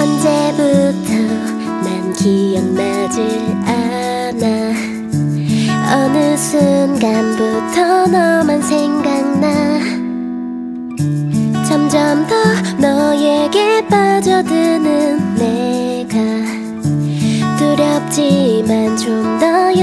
언제부터 난 기억나질 않아. 어느 순간부터 너만 생각나. 점점 더 너에게 빠져드는 내가. 두렵지만 좀더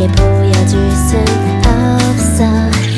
쉽게 보여줄 순 없어.